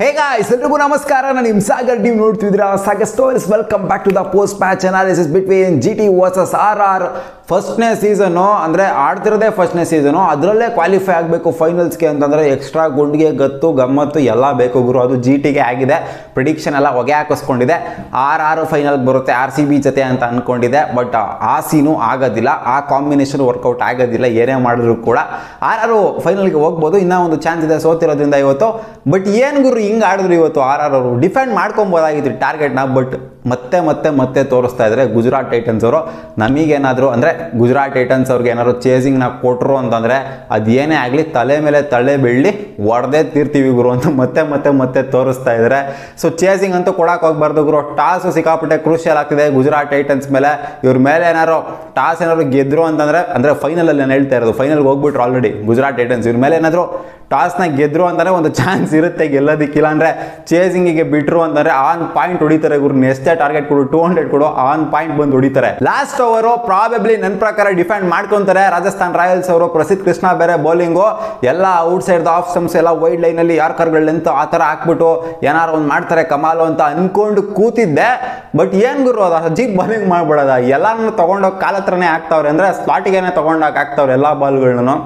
Hey guys ಎಲ್ರಿಗೂ ನಮಸ್ಕಾರ. ನಾನು ನಿಮ್ ಸಾಗರ್, ನೀವು ನೋಡ್ತಿದ್ದೀರಾ Sagar stories welcome back to the post match analysis between G T versus R R ಫಸ್ಟ್ನೇ ಸೀಸನು ಅಂದರೆ ಆಡ್ತಿರೋದೇ ಫಸ್ಟ್ನೇ ಸೀಸನು. ಅದರಲ್ಲೇ ಕ್ವಾಲಿಫೈ ಆಗಬೇಕು ಫೈನಲ್ಸ್ಗೆ ಅಂತಂದರೆ ಎಕ್ಸ್ಟ್ರಾ ಗುಂಡಿಗೆ, ಗತ್ತು, ಗಮ್ಮತ್ತು ಎಲ್ಲ ಬೇಕು ಗುರು. ಅದು ಜಿ ಟಿಗೆ ಆಗಿದೆ. ಪ್ರಿಡಿಕ್ಷನ್ ಎಲ್ಲ ಹೊಗೆ ಹಾಕಿಸ್ಕೊಂಡಿದೆ. ಆರ್ ಆರು ಫೈನಲ್ಗೆ ಬರುತ್ತೆ ಆರ್ ಸಿ ಬಿ ಜೊತೆ ಅಂತ ಅಂದ್ಕೊಂಡಿದೆ ಬಟ್ ಆ ಸೀನು ಆಗೋದಿಲ್ಲ. ಆ ಕಾಂಬಿನೇಷನ್ ವರ್ಕೌಟ್ ಆಗೋದಿಲ್ಲ. ಏನೇ ಮಾಡಿದ್ರು ಕೂಡ. ಆರ್ ಆರು ಫೈನಲ್ಗೆ ಹೋಗ್ಬೋದು. ಇನ್ನೂ ಒಂದು ಚಾನ್ಸ್ ಇದೆ ಸೋತಿರೋದ್ರಿಂದ ಇವತ್ತು. ಬಟ್ ಏನು ಗುರು ಹಿಂಗೆ ಆಡಿದ್ರು ಇವತ್ತು ಆರ್ ಆರ್ ಅವರು? ಡಿಫೆಂಡ್ ಮಾಡ್ಕೊಬೋದಾಗಿತ್ತು ಟಾರ್ಗೆಟ್ನ ಬಟ್ ಮತ್ತೆ ಮತ್ತೆ ಮತ್ತೆ ತೋರಿಸ್ತಾ ಇದ್ದಾರೆ ಗುಜರಾತ್ ಟೈಟನ್ಸ್ ಅವರು ನಮಗೇನಾದರೂ ಅಂದರೆ ಗುಜರಾತ್ ಟೈಟನ್ಸ್ ಅವ್ರಿಗೆ ಏನಾದ್ರು ಚೇಸಿಂಗ್ನ ಕೊಟ್ಟರು ಅಂತಂದರೆ ಅದೇನೇ ಆಗಲಿ ತಲೆ ಮೇಲೆ ತಲೆ ಬೆಳ್ಳಿ ಹೊಡೆದೇ ತೀರ್ತೀವಿ ಗುರು ಅಂತ ಮತ್ತೆ ಮತ್ತೆ ಮತ್ತೆ ತೋರಿಸ್ತಾ ಇದ್ದಾರೆ ಸೊ ಚೇಸಿಂಗ್ ಅಂತೂ ಕೊಡಕ್ಕೆ ಹೋಗ್ಬಾರ್ದು ಗುರು. ಟಾಸ್ ಸಿಕ್ಕಾಪಟ್ಟೆ ಕ್ರೂಷಿಯಲ್ ಆಗ್ತಿದೆ. ಗುಜರಾತ್ ಟೈಟನ್ಸ್ ಮೇಲೆ ಇವ್ರ ಮೇಲೆ ಏನಾರು ಟಾಸ್ ಏನಾದ್ರು ಗೆದ್ರು ಅಂತಂದರೆ, ಅಂದರೆ ಫೈನಲಲ್ಲಿ ನಾನು ಹೇಳ್ತಾ ಇರೋದು ಫೈನಲ್ಗೆ ಹೋಗ್ಬಿಟ್ರು ಆಲ್ರೆಡಿ ಗುಜರಾತ್ ಟೈಟನ್ಸ್. ಇವ್ರ ಮೇಲೆ ಏನಾದರೂ ಟಾಸ್ನ ಗೆದ್ರು ಅಂದರೆ ಒಂದು ಚಾನ್ಸ್ ಇರುತ್ತೆ ಗೆಲ್ಲೋದಕ್ಕಿಲ್ಲ ಅಂದರೆ ಚೇಸಿಂಗಿಗೆ ಬಿಟ್ರು ಅಂತಂದರೆ ಆನ್ ಪಾಯಿಂಟ್ ಹೊಡಿತಾರೆ ಗುರು. ಎಷ್ಟೇ ಟಾರ್ಗೆಟ್ ಕೊಡು ಟೂ ಹಂಡ್ರೆಡ್ ಕೊಡು, ಆನ್ ಪಾಯಿಂಟ್ ಬಂದು ಹೊಡಿತಾರೆ. ಲಾಸ್ಟ್ ಓವರು ಪ್ರಾಬಬ್ಲಿ ನನ್ನ ಪ್ರಕಾರ ಡಿಫೆಂಡ್ ಮಾಡ್ಕೊಂತಾರೆ. ರಾಜಸ್ಥಾನ್ ರಾಯಲ್ಸ್ ಅವರು, ಪ್ರಸಿದ್ಧ ಕೃಷ್ಣ ಬೇರೆ ಬೌಲಿಂಗು ಎಲ್ಲ ಔಟ್ ಸೈಡ್ ಆಫ್ ಸಮ್ಸ್ ಎಲ್ಲ ವೈಡ್ ಲೈನಲ್ಲಿ ಯಾರ್ಕರ್ಗಳು ನಿಂತು ಆ ಥರ ಹಾಕ್ಬಿಟ್ಟು ಏನಾರು ಒಂದು ಮಾಡ್ತಾರೆ ಕಮಾಲು ಅಂತ ಅನ್ಕೊಂಡು ಕೂತಿದ್ದೆ. ಬಟ್ ಏನು ಗುರು ಅದು? ಅಜೀಬ್ ಬೌಲಿಂಗ್ ಮಾಡ್ಬಿಡೋದ? ಎಲ್ಲಾನು ತೊಗೊಂಡೋಗಿ ಕಾಲ ಹತ್ರನೇ ಹಾಕ್ತಾವ್ರೆ ಅಂದರೆ ಸ್ಪಾಟಿಗೆ ತೊಗೊಂಡೋಗಿ ಹಾಕ್ತಾವ್ರೆ ಎಲ್ಲ ಬಾಲ್ಗಳನ್ನು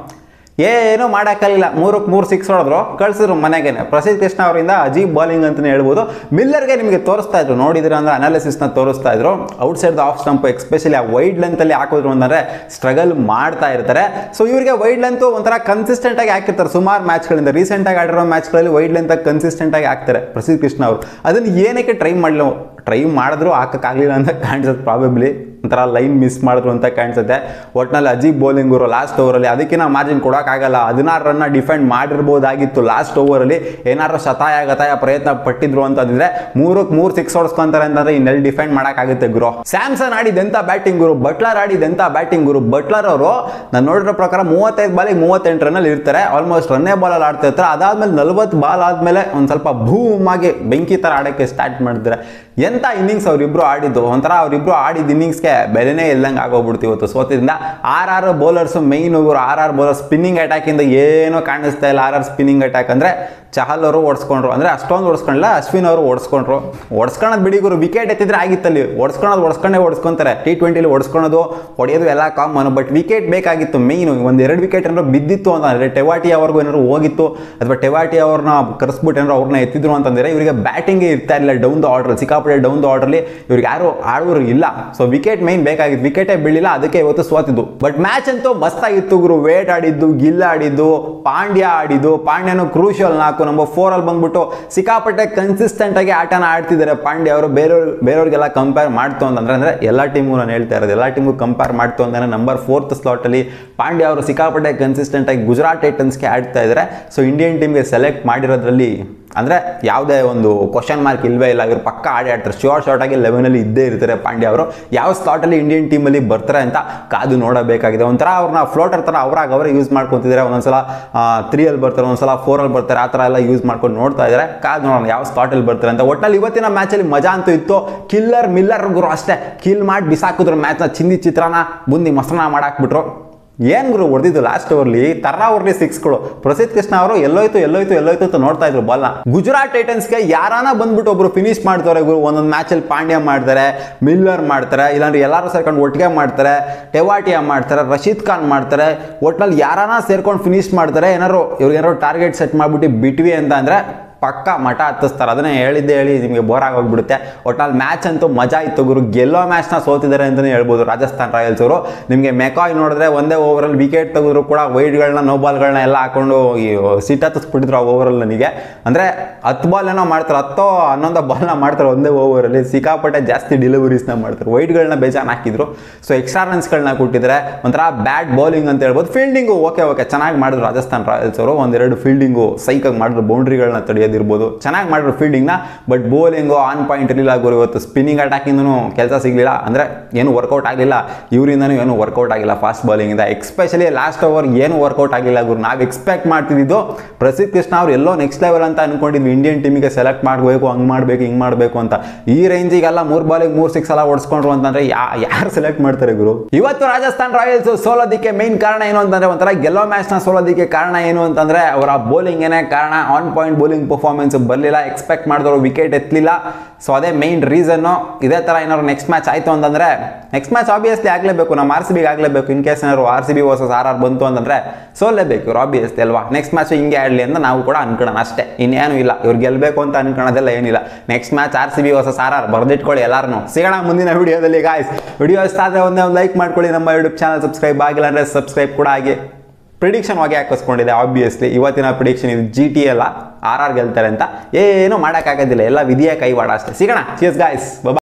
ಏನೂ ಮಾಡೋಕ್ಕಾಗಲಿಲ್ಲ. ಮೂರಕ್ಕೆ ಮೂರು ಸಿಕ್ಸ್ ಹೊಡೆದ್ರು ಕಳ್ಸಿದ್ರು ಮನೆಗೇನೆ. ಪ್ರಸಿದ್ಧ ಕೃಷ್ಣ ಅವರಿಂದ ಅಜೀಬ್ ಬೌಲಿಂಗ್ ಅಂತಲೇ ಹೇಳ್ಬೋದು. ಮಿಲ್ಲರ್ಗೆ ನಿಮಗೆ ತೋರಿಸ್ತಾ ಇದ್ರು. ನೋಡಿದ್ರೆ ಅಂದರೆ ಅನಾಲಿಸಿಸ್ನ ತೋರಿಸ್ತಾ ಇದ್ರು. Outside off stump especially ಆ ವೈಡ್ ಲೆಂತಲ್ಲಿ ಹಾಕಿದ್ರು ಅಂದರೆ ಸ್ಟ್ರಗಲ್ ಮಾಡ್ತಾ ಇರ್ತಾರೆ. ಸೊ ಇವರಿಗೆ ವೈಡ್ ಲೆಂತು ಒಂಥರ ಕನ್ಸಿಸ್ಟೆಂಟ್ ಆಗಿ ಹಾಕಿರ್ತಾರೆ. ಸುಮಾರು ಮ್ಯಾಚ್ಗಳಿಂದ ರೀಸೆಂಟಾಗಿ ಆಡಿರೋ ಮ್ಯಾಚ್ಗಳಲ್ಲಿ ವೈಡ್ ಲೆಂತಾಗಿ ಕನ್ಸಿಸ್ಟೆಂಟ್ ಆಗಿ ಹಾಕ್ತಾರೆ ಪ್ರಸಿದ್ಧ ಕೃಷ್ಣ ಅವರು. ಅದನ್ನು ಏನಕ್ಕೆ ಟ್ರೈ ಮಾಡಲು ಟ್ರೈ ಮಾಡಿದ್ರು ಹಾಕೋಕ್ಕಾಗಲಿಲ್ಲ ಅಂತ ಕಾಣಿಸುತ್ತೆ ಪ್ರಾಬಬ್ಲಿ ಒಂಥರ ಲೈನ್ ಮಿಸ್ ಮಾಡಿದ್ರು ಅಂತ ಕಾಣಿಸುತ್ತೆ. ಒಟ್ನಲ್ಲಿ ಅಜೀಬ್ ಬೌಲಿಂಗ್ ಅವರು ಲಾಸ್ಟ್ ಓವರಲ್ಲಿ ಅದಕ್ಕಿಂತ ಮಾರ್ಜಿನ್ ಕೊಡೋಕ್ಕಾಗಲ್ಲ. ಹದಿನಾರು ರನ್ನ ಡಿಫೆಂಡ್ ಮಾಡಿರ್ಬೋದಾಗಿತ್ತು ಲಾಸ್ಟ್ ಓವರಲ್ಲಿ ಏನಾದ್ರು ಶತಾಯ ಗತಾಯ ಪ್ರಯತ್ನ ಪಟ್ಟಿದ್ರು ಅಂತಂದ್ರೆ ಮೂರಕ್ಕೆ ಮೂರು ಸಿಕ್ಸ್ ಹೊಡ್ಸ್ಕೊಂತಾರೆ ಅಂತಂದ್ರೆ ಇನ್ನೆಲ್ಲಿ ಡಿಫೆಂಡ್ ಮಾಡೋಕ್ಕಾಗುತ್ತೆ ಗುರು. ಸ್ಯಾಮ್ಸನ್ ಆಡಿದಂಥ ಬ್ಯಾಟಿಂಗ್ ಗುರು? ಬಟ್ಲರ್ ಆಡಿದಂಥ ಬ್ಯಾಟಿಂಗ್ ಗುರು? ಬಟ್ಲರ್ ಅವರು ನಾನು ನೋಡಿರೋ ಪ್ರಕಾರ ಮೂವತ್ತೈದು ಬಾಲಿಗೆ ಮೂವತ್ತೆಂಟು ರನ್ನಲ್ಲಿ ಇರ್ತಾರೆ. ಆಲ್ಮೋಸ್ಟ್ ರನ್ನೇ ಬಾಲಲ್ಲಿ ಆಡ್ತಾ ಇರ್ತಾರೆ. ಅದಾದ್ಮೇಲೆ ನಲ್ವತ್ತು ಬಾಲ್ ಆದಮೇಲೆ ಒಂದು ಸ್ವಲ್ಪ ಭೂಮಾಗಿ ಬೆಂಕಿ ಥರ ಆಡೋಕ್ಕೆ ಸ್ಟಾರ್ಟ್ ಮಾಡ್ತಾರೆ. ಎಂಥ ಇನ್ನಿಂಗ್ಸ್ ಅವರಿಬ್ರು ಆಡಿದ್ದು? ಒಂಥರ ಅವರಿಬ್ರು ಆಡಿದ ಇನ್ನಿಂಗ್ಸ್ಗೆ ಬೆಲೆನೇ ಇಲ್ದಂಗೆ ಆಗೋಗ್ಬಿಡ್ತು ಇವತ್ತು. ಸೋತಿದ್ರಿಂದ ಆರ್ ಆರ್ ಬೌಲರ್ಸು ಮೈನ್ ಇವರು ಆರ್ ಆರ್ ಬೌಲರ್ ಸ್ಪಿನ್ನಿಂಗ್ ಅಟ್ಯಾಕಿಂದ ಏನೂ ಕಾಣಿಸ್ತಾ ಇಲ್ಲ. ಆರ್ ಆರ್ ಸ್ಪಿನ್ನಿಂಗ್ ಅಟ್ಯಾಕ್ ಅಂದರೆ ಚಹಲ್ ಅವರು ಓಡಿಸ್ಕೊಂಡ್ರು. ಅಂದರೆ ಅಷ್ಟೊಂದು ಓಡಿಸ್ಕೊಂಡ್ಲ? ಅಶ್ವಿನ್ ಅವರು ಓಡಿಸ್ಕೊಂಡ್ರು. ಓಡಿಸ್ಕೊಳೋದು ಬಿಡಿ ಗುರು ವಿಕೆಟ್ ಎತ್ತಿದ್ರೆ ಆಗಿತ್ತಲ್ಲಿ. ಓಡಿಸ್ಕೊಳೋದು ಓಡಿಸ್ಕೊಂಡೇ ಓಡಿಸ್ಕೊಂತಾರೆ. ಟಿ ಟ್ವೆಂಟಿಲಿ ಓಡಿಸ್ಕೊಳೋದು ಹೊಡೆಯೋದು ಎಲ್ಲ ಕಾಮನ್ ಬಟ್ ವಿಕೆಟ್ ಬೇಕಾಗಿತ್ತು ಮೈನು ಒಂದು ಎರಡು ವಿಕೆಟ್ ಏನಾದ್ರು ಬಿದ್ದಿತ್ತು ಅಂತಂದರೆ ಟೆವಾಟಿ ಅವ್ರಿಗೂ ಏನಾದ್ರು ಹೋಗಿತ್ತು, ಅಥವಾ ಟೆವಾಟಿ ಅವ್ರನ್ನ ಕರೆಸ್ಬಿಟ್ಟು ಏನಾದ್ರು ಅವ್ರನ್ನ ಎತ್ತಿದ್ರು ಅಂತಂದರೆ ಇವರಿಗೆ ಬ್ಯಾಟಿಂಗೇ ಇರ್ತಾ ಇಲ್ಲ ಡೌನ್ ದ ಆರ್ಡರ್ ಸಿಕ್ಕಾಪಟ್ಟೆ ಡೌನ್ ದ ಆರ್ಡರ್ಲಿ ಇವ್ರಿಗೆ ಯಾರು ಆಡೋರು ಇಲ್ಲ. ಸೊ ವಿಕೆಟ್ ಮೈನ್ ಬೇಕಾಗಿತ್ತು. ವಿಕೆಟೇ ಬೀಳಿಲ್ಲ. ಅದಕ್ಕೆ ಇವತ್ತು ಸೋತಿದ್ದು ಬಟ್ ಮ್ಯಾಚ್ ಅಂತೂ ಮಸ್ತಾಗಿತ್ತು ಗುರು. ವೇಟ್ ಆಡಿದ್ದು, ಗಿಲ್ ಆಡಿದ್ದು, ಪಾಂಡ್ಯ ಆಡಿದ್ದು, ಪಾಂಡ್ಯನು ಕ್ರೂಷಿಯಲ್ ನಾಲ್ಕು ನಂಬರ್ ಫೋರ್ ಅಲ್ಲಿ ಬಂದ್ಬಿಟ್ಟು ಸಿಕ್ಕಾಪಟ್ಟೆ ಕನ್ಸಿಸ್ಟೆಂಟ್ ಆಗಿ ಆಟನ ಆಡ್ತಿದ್ದಾರೆ. ಪಾಂಡ್ಯ ಅವರು ಬೇರೆಯವ್ರು, ಬೇರೆಯವ್ರಿಗೆಲ್ಲ ಕಂಪೇರ್ ಮಾಡ್ತು ಅಂತಂದ್ರೆ ಅಂದ್ರೆ ಎಲ್ಲ ಟೀಮು ನಾನು ಹೇಳ್ತಾ ಇರೋದು, ಎಲ್ಲ ಟೀಮ್ಗೂ ಕಂಪೇರ್ ಮಾಡ್ತು ಅಂತಂದ್ರೆ ನಂಬರ್ ಫೋರ್ತ್ ಸ್ಲಾಟಲ್ಲಿ ಪಾಂಡ್ಯ ಅವರು ಸಿಕ್ಕಾಪಟ್ಟೆ ಕನ್ಸಿಸ್ಟೆಂಟ್ ಆಗಿ ಗುಜರಾತ್ ಟೈಟನ್ಸ್ಗೆ ಆಡ್ತಾ ಇದ್ದಾರೆ. ಸೊ ಇಂಡಿಯನ್ ಟೀಮ್ಗೆ ಸೆಲೆಕ್ಟ್ ಮಾಡಿರೋದ್ರಲ್ಲಿ ಅಂದರೆ ಯಾವುದೇ ಒಂದು ಕ್ವಶನ್ ಮಾರ್ಕ್ ಇಲ್ಲವೇ ಇಲ್ಲ, ಇವರು ಪಕ್ಕ ಆಡಿ ಆಡ್ತಾರೆ. ಶಾರ್ಟ್ ಶಾರ್ಟ್ ಆಗಿ ಲೆವೆನಲ್ಲಿ ಇದ್ದೇ ಇರ್ತಾರೆ ಪಾಂಡ್ಯ ಅವರು. ಯಾವ ಸ್ಲಾಟಲ್ಲಿ ಇಂಡಿಯನ್ ಟೀಮಲ್ಲಿ ಬರ್ತಾರೆ ಅಂತ ಕಾದು ನೋಡಬೇಕಾಗಿದೆ. ಒಂಥರ ಅವ್ರನ್ನ ಫ್ಲೋಟರ್ ಥರ ಅವರಾಗ ಅವರೇ ಯೂಸ್ ಮಾಡ್ಕೊತಿದ್ದಾರೆ ಒಂದೊಂದ್ಸಲ ತ್ರೀಯಲ್ಲಿ ಬರ್ತಾರೆ, ಒಂದ್ಸಲ ಫೋರಲ್ಲಿ ಬರ್ತಾರೆ, ಆ ಥರ ಎಲ್ಲ ಯೂಸ್ ಮಾಡ್ಕೊಂಡು ನೋಡ್ತಾ ಇದ್ದಾರೆ ಕಾದು ನೋಡೋಣ ಯಾವ ಸ್ಲಾಟಲ್ಲಿ ಬರ್ತಾರೆ ಅಂತ. ಒಟ್ಟಲ್ಲಿ ಇವತ್ತಿನ ಮ್ಯಾಚಲ್ಲಿ ಮಜಾ ಅಂತೂ ಇತ್ತು. ಕಿಲ್ಲರ್ ಮಿಲ್ಲರ್ಗೂ ಅಷ್ಟೇ. ಕಿಲ್ ಮಾಡಿ ಬಿಸಾಕಿದ್ರು ಮ್ಯಾಚ್ನ ಚಿಂದಿ ಚಿತ್ರಾನ ಬುಂದಿ ಮೊಸರನ್ನ ಮಾಡಾಕ್ಬಿಟ್ರು. ಏನು ಗುರು, ಹೊಡೆದಿದ್ದು ಲಾಸ್ಟ್ ಓವರ್ಲಿ ತರ ಓವರ್ಲಿ ಸಿಕ್ಸ್ಗಳು ಪ್ರಸಿದ್ಧ ಕೃಷ್ಣ ಅವರು ಎಲ್ಲೋಯ್ತು ಎಲ್ಲೋಯ್ತು ಎಲ್ಲೋಯ್ತು ಅಂತ ನೋಡ್ತಾ ಇದ್ರು ಬಾಲ್ನ ಗುಜರಾತ್ ಟೈಟನ್ಸ್ಗೆ ಯಾರಾನ ಬಂದ್ಬಿಟ್ಟು ಒಬ್ರು ಫಿನಿಶ್ ಮಾಡ್ತಾರೆ ಗುರು, ಒಂದೊಂದು ಮ್ಯಾಚಲ್ಲಿ ಪಾಂಡ್ಯ ಮಾಡ್ತಾರೆ, ಮಿಲ್ಲರ್ ಮಾಡ್ತಾರೆ, ಇಲ್ಲಾಂದ್ರೆ ಎಲ್ಲರೂ ಸೇರ್ಕೊಂಡು ಒಟ್ಟಿಗೆ ಮಾಡ್ತಾರೆ, ಟೆವಾಟಿಯಾ ಮಾಡ್ತಾರೆ, ರಶೀದ್ ಖಾನ್ ಮಾಡ್ತಾರೆ, ಒಟ್ನಲ್ಲಿ ಯಾರಾನ ಸೇರ್ಕೊಂಡು ಫಿನಿಶ್ ಮಾಡ್ತಾರೆ ಏನಾರು ಇವ್ರಿಗೆ ಏನಾರು ಟಾರ್ಗೆಟ್ ಸೆಟ್ ಮಾಡ್ಬಿಟ್ಟು ಬಿಟ್ವಿ ಅಂತ ಅಂದ್ರೆ ಪಕ್ಕ ಮಠ ಹತ್ತಿಸ್ತಾರೆ. ಅದನ್ನೇ ಹೇಳಿದ್ದೆ ಹೇಳಿ ನಿಮಗೆ ಬೋರ್ ಆಗೋಗ್ಬಿಡುತ್ತೆ ಒಟ್ನಲ್ಲಿ ಮ್ಯಾಚ್ ಅಂತೂ ಮಜಾ ಇತ್ತು ಗುರು. ಗೆಲ್ಲೋ ಮ್ಯಾಚ್ನ ಸೋತಿದ್ದಾರೆ ಅಂತಲೇ ಹೇಳ್ಬೋದು ರಾಜಸ್ಥಾನ್ ರಾಯಲ್ಸ್ ಅವರು. ನಿಮಗೆ ಮೆಕಾಯ್ ನೋಡಿದ್ರೆ ಒಂದೇ ಓವರಲ್ಲಿ ವಿಕೆಟ್ ತೆಗೆದ್ರು ಕೂಡ ವೈಡ್ಗಳನ್ನ ನೋ ಬಾಲ್ಗಳನ್ನ ಎಲ್ಲ ಹಾಕೊಂಡು ಸಿಟ್ ಹತ್ತಿಸ್ಬಿಟ್ಟಿದ್ರು ಆ ಓವರಲ್ಲಿ ನನಗೆ. ಅಂದರೆ ಹತ್ತು ಬಾಲ್ ಏನೋ ಮಾಡ್ತಾರೆ, ಹತ್ತೋ ಹನ್ನೊಂದು ಬಾಲ್ನ ಮಾಡ್ತಾರೆ ಒಂದೇ ಓವರಲ್ಲಿ ಸಿಕ್ಕಾಪಟ್ಟೆ ಜಾಸ್ತಿ ಡಿಲಿವರೀಸ್ನ ಮಾಡ್ತಾರೆ. ವೈಡ್ಗಳನ್ನ ಬೇಜಾನ್ ಹಾಕಿದ್ರು. ಸೊ ಎಕ್ಸ್ಟ್ರಾ ರನ್ಸ್ಗಳನ್ನ ಕೊಟ್ಟಿದ್ದಾರೆ. ಒಂಥರ ಬ್ಯಾಟ್ ಬೌಲಿಂಗ್ ಅಂತ ಹೇಳ್ಬೋದು. ಫೀಲ್ಡಿಂಗು ಓಕೆ ಓಕೆ ಚೆನ್ನಾಗಿ ಮಾಡಿದ್ರು ರಾಜಸ್ಥಾನ್ ರಾಯಲ್ಸ್ ಅವರು. ಒಂದೆರಡು ಫೀಲ್ಡಿಂಗು ಸೈಕಾಗಿ ಮಾಡಿದ್ರು. ಬೌಂಡ್ರಿಗಳನ್ನ ತಡೆಯೋದಿರ್ಬೋದು ಚೆನ್ನಾಗಿ ಮಾಡಿದ್ರು ಫೀಲ್ಡಿಂಗ್ನ ಬಟ್ ಬೌಲಿಂಗು ಆನ್ ಪಾಯಿಂಟ್ ಇರಲಿಲ್ಲ ಗುರು ಇವತ್ತು ಸ್ಪಿನ್ನಿಂಗ್ ಅಟ್ಯಾಕಿಂದೂ ಕೆಲಸ ಸಿಗಲಿಲ್ಲ. ಅಂದರೆ ಏನು ವರ್ಕೌಟ್ ಆಗಲಿಲ್ಲ. ಇವರಿಂದನೂ ಏನು ವರ್ಕೌಟ್ ಆಗಿಲ್ಲ. ಫಾಸ್ಟ್ ಬೌಲಿಂಗಿಂದ ಎಕ್ಸ್ಪೆಷಲಿ ಲಾಸ್ಟ್ ಓವರ್ ಏನು ವರ್ಕೌಟ್ ಆಗಿಲ್ಲ ಗುರು. ನಾವು ಎಕ್ಸ್ಪೆಕ್ಟ್ ಮಾಡ್ತಿದ್ದು ಪ್ರಸಿದ್ಧ ಕೃಷ್ಣ ಅವ್ರು ಎಲ್ಲೋ ನೆಕ್ಸ್ಟ್ ಲೆವೆಲ್ ಅಂತ ಅನ್ಕೊಂಡಿದ್ವಿ. ಇಂಡಿಯನ್ ಟೀಮಿಗೆ ಸೆಲೆಕ್ಟ್ ಮಾಡಬೇಕು, ಹಂಗೆ ಮಾಡಬೇಕು, ಹಿಂಗೆ ಮಾಡಬೇಕು ಅಂತ. ಈ ರೇಂಜಿಗೆಲ್ಲ ಮೂರು ಬಾಲಿಗೆ ಮೂರು ಸಿಕ್ಸ್ ಎಲ್ಲ ಓಡಿಸ್ಕೊಂಡ್ರು ಅಂತಂದ್ರೆ ಯಾರು ಸೆಲೆಕ್ಟ್ ಮಾಡ್ತಾರೆ ಗುರು? ಇವತ್ತು ರಾಜಸ್ಥಾನ್ ರಾಯಲ್ಸ್ ಸೋಲೋದಕ್ಕೆ ಮೇನ್ ಕಾರಣ ಏನು ಅಂತಂದ್ರೆ ಒಂಥರ ಗೆಲ್ಲೋ ಮ್ಯಾಚ್ನ ಸೋಲೋದಕ್ಕೆ ಕಾರಣ ಏನು ಅಂತಂದ್ರೆ ಅವರ ಬೌಲಿಂಗ್ ಏನೇ ಕಾರಣ ಆನ್ ಪಾಯಿಂಟ್ ಬೌಲಿಂಗ್ ಪರ್ಫಾರ್ಮೆನ್ಸ್ ಬರಲಿಲ್ಲ ಎಕ್ಸ್ಪೆಕ್ಟ್ ಮಾಡಿದವರು ವಿಕೆಟ್ ಎತ್ತಲಿಲ್ಲ ಸೊ ಅದೇ ಮೈನ್ ರೀಸನ್ನು ಇದೇ ಥರ ಏನಾದ್ರು ನೆಕ್ಸ್ಟ್ ಮ್ಯಾಚ್ ಆಯಿತು ಅಂತಂದರೆ ನೆಕ್ಸ್ಟ್ ಮ್ಯಾಚ್ ಆಬ್ವಿಯಸ್ಲಿ ಆಗಲೇಬೇಕು. ನಮ್ಮ ಆರ್ ಸಿ ಬಿಗೆ ಆಗಲೇಬೇಕು. ಇನ್ ಕೇಸ್ ಏನಾದ್ರು R C B versus R R ಬಂತು ಅಂತಂದರೆ ಸೋಲೇಬೇಕು ಇವ್ರು ಆಬ್ವಿಯಸ್ಲಿ ಅಲ್ವಾ? ನೆಕ್ಸ್ಟ್ ಮ್ಯಾಚ್ ಹಿಂಗೆ ಆಡಲಿ ಅಂತ ನಾವು ಕೂಡ ಅನ್ಕೊಳ್ಳೋಣ ಅಷ್ಟೇ. ಇನ್ನೇನು ಇಲ್ಲ. ಇವ್ರು ಗೆಲ್ಲಬೇಕು ಅಂತ ಅನ್ಕೊಳ್ಳೋದೆಲ್ಲ ಏನಿಲ್ಲ. Next match R C B versus R R ಬರೆದಿಟ್ಕೊಳ್ಳಿ ಎಲ್ಲರೂ ಸಿಗೋಣ ಮುಂದಿನ ವಿಡಿಯೋದಲ್ಲಿ ಗಾಯ್ಸ್ ವಿಡಿಯೋ ಇಷ್ಟ ಆದರೆ ಒಂದೇ ಒಂದು ಲೈಕ್ ಮಾಡ್ಕೊಳ್ಳಿ. ನಮ್ಮ ಯೂಟ್ಯೂಬ್ ಚಾನಲ್ ಸಬ್ಸ್ಕ್ರೈಬ್ ಆಗಿಲ್ಲ ಅಂದರೆ ಸಬ್ಸ್ಕ್ರೈಬ್ ಕೂಡ ಆಗಿ ಪ್ರಿಡಿಕ್ಷನ್ ಆಗಿ ಹಾಕಿಸ್ಕೊಂಡಿದೆ ಆಬ್ವಿಯಸ್ಲಿ ಇವತ್ತಿನ ಪ್ರಿಡಿಕ್ಷನ್ ಇದು ಜಿ ಟಿ ಎಲ್ಲ ಆರ್ ಆರ್ ಗೆಲ್ತಾರೆ ಅಂತ. ಏನು ಮಾಡೋಕ್ಕಾಗೋದಿಲ್ಲ. ಎಲ್ಲ ವಿಧಿಯ ಕೈವಾಡ ಅಷ್ಟೇ. ಸಿಗೋಣ. ಚಿಯರ್ಸ್ ಗಾಯ್ಸ್ ಬಾಬಾ